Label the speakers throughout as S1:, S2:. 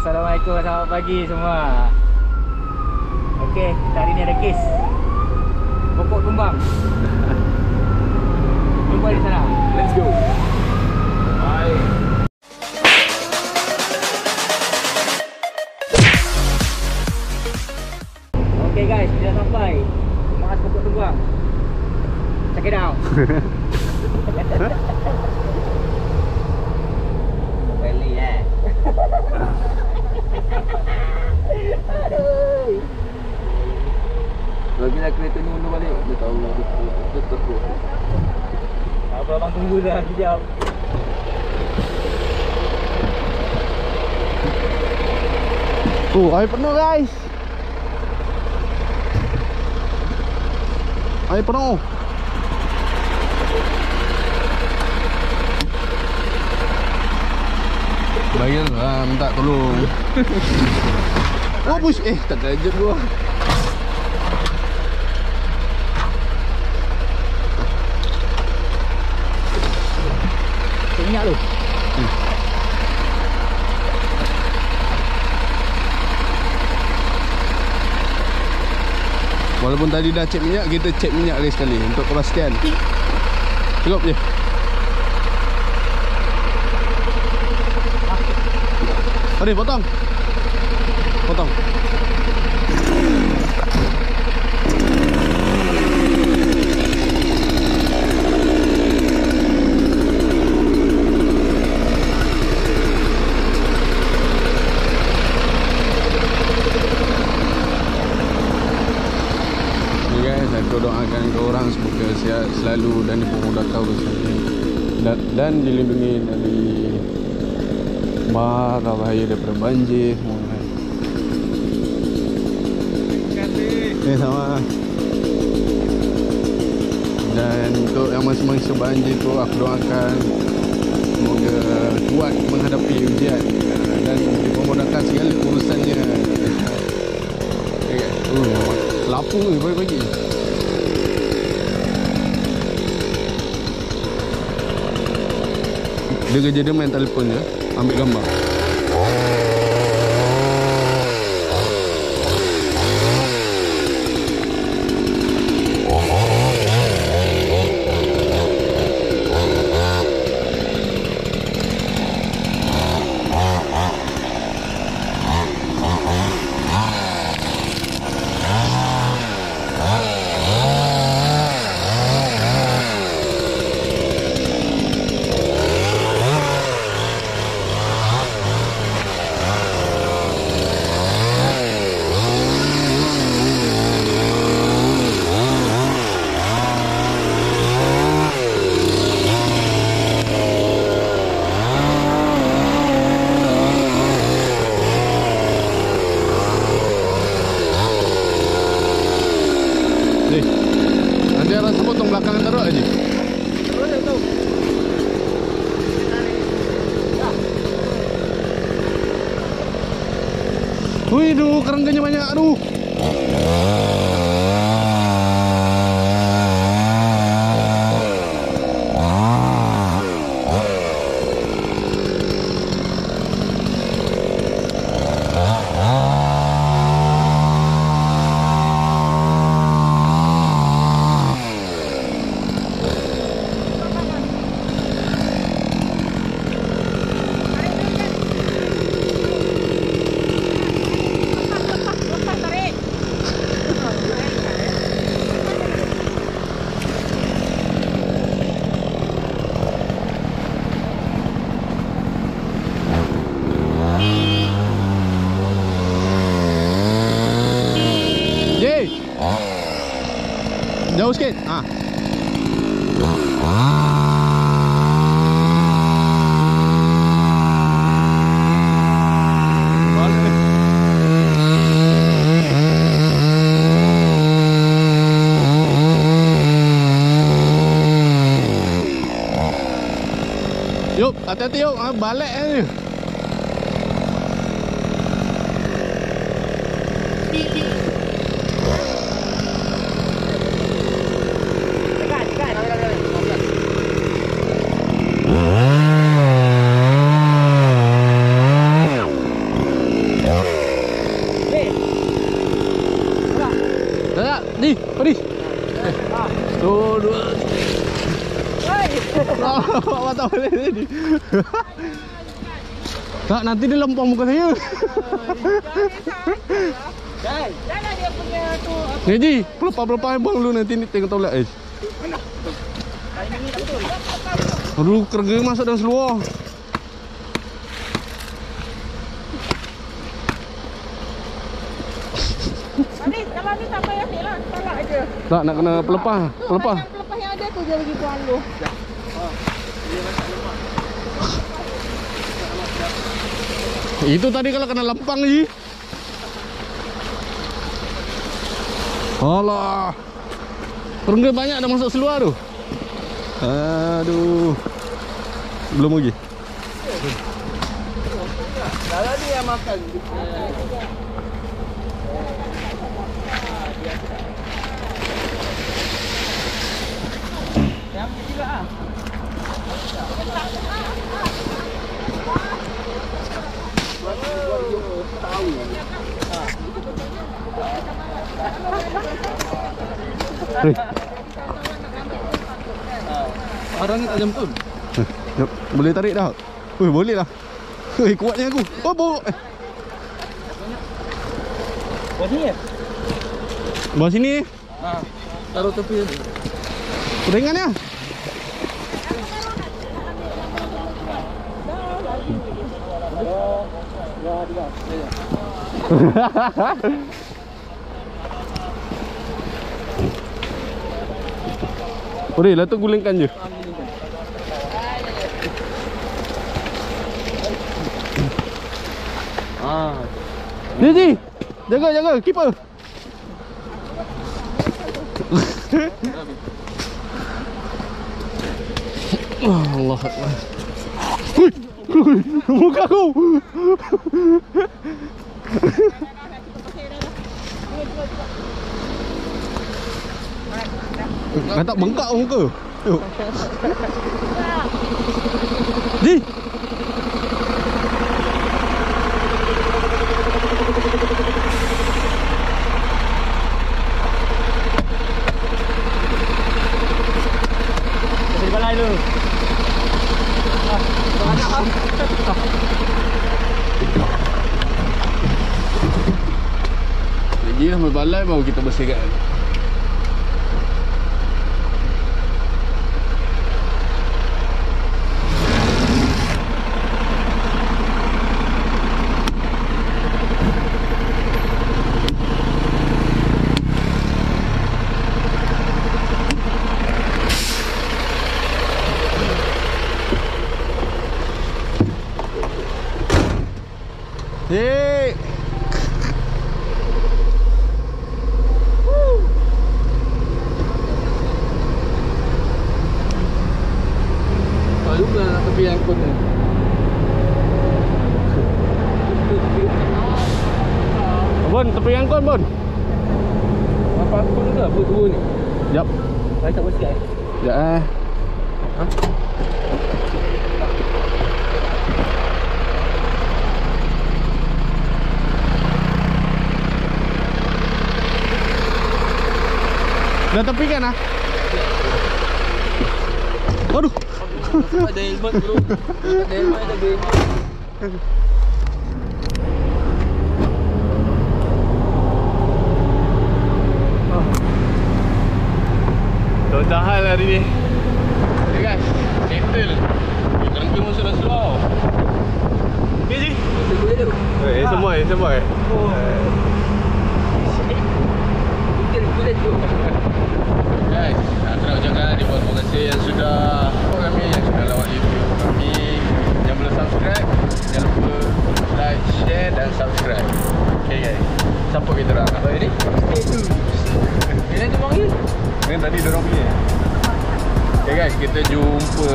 S1: Assalamualaikum Selamat pagi semua. Okey, kita hari ni ada kes. Pokok tumbang. Jumpa di sana.
S2: Let's go. Bye.
S1: Okey guys, kita dah sampai. Mas pokok tumbang. Check it out. Beli eh Aduh
S2: Lagi nak kereta ni mundur balik. Dia tahu lah dia dia terus.
S1: Apa abang tunggu dah sekejap
S3: Oh, air penuh guys. Air penuh. Bayar lah minta tolong. oh, push. Eh, tak kejut gua.
S1: Cek minyak tu
S3: Walaupun tadi dah cek minyak, kita cek minyak lagi sekali untuk kepastian. Cukup je. Mari potong. Potong. Doakan ke orang semoga sihat selalu dan dimudahkan urusannya dan, dan dilindungi dari mara bahaya daripada banjir semua kan. Eh sama. Dan untuk yang masa-masa banjir tu aku doakan Semoga kuat menghadapi ujian. Dan dimudahkan segala urusannya. Okay, uh, lapar ni pagi-pagi Dia kerja dia main telefon je Ambil gambar Ni Nanti rasa potong belakangan teruk aja Wih, duh, kerangganya banyak, aduh. Jauh sikit. Ah. Yuk, hati-hati yuk. Ah, balik ni.
S1: Tekan, tekan Ambil, ambil, ambil.
S3: Ji, mari. Satu, dua. Awak tak boleh tadi. Tak, nanti dia lempang muka saya.
S1: Guys,
S4: Jangan dia punya tu apa
S3: Ni Ji, pelepah-pelepah abang dulu nanti ni tengok tolak eh. Dulu kerja masuk dalam seluar.
S4: Manis kalau ni tak payah ni lah Tolak je
S3: Tak nak kena pelepah,
S4: Tu
S3: pelepah.
S4: yang pelepah yang ada tu je bagi tuan lu
S3: Itu tadi kalau kena lempang Ji. Alah. Perengga banyak dah masuk seluar tu. Aduh. Belum lagi.
S2: Kalau dia yang makan.
S1: Ni juga ah.
S3: Hei.
S2: Arang ni tak jam tu.
S3: Jom, Boleh tarik dah. Oi, boleh lah. Oi, kuatnya aku. Oh, bo. Eh,
S1: Buat sini ya?
S3: bawa sini.
S2: Ha. Taruh tepi tadi.
S3: Ringan ya. Boleh lah tu gulingkan je.
S2: Ha.
S3: Ni. Jaga jaga keeper. Ah, Allah hui, muka aku. Kau tak bengkak muka.
S1: Kasi di balay lu.
S3: Sampai balai baru kita bersihkan. Hei.
S2: Tak juga nak tepi yang kon ni.
S3: Bon, tepi angkon, Bon.
S2: Apa kon ke apa dua ni?
S3: Jap.
S1: Saya tak bersih eh.
S3: Jap eh. Dah tepi kan ah? Aduh.
S2: Ada helmet bro. Ada helmet ada ben.
S3: Dah tahan lah hari ni. Okay guys. Settle. Kerengka masuk dalam seluar. Okay Ji Eh semua eh semua eh. Guys Nak nak ucapkan Terima kasih yang sudah kami Yang sudah lawat review kami subscribe. Jangan lupa Like, share dan subscribe. Okay guys. Support kita orang Apa ini?
S1: Stay tuned.
S3: Ini tu panggil? Ini tadi dorang punya. Okay guys. Kita jumpa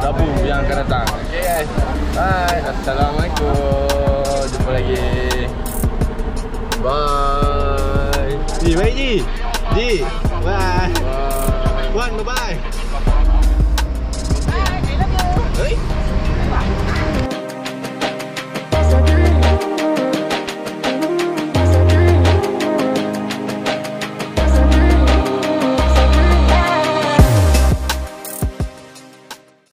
S3: Rabu yang akan datang. Okay guys. Bye Assalamualaikum. Jumpa lagi. Bye. Ji, baik Ji. Ji Bye. Bye. Wan, bye-bye.
S4: Bye, I love you
S3: Hey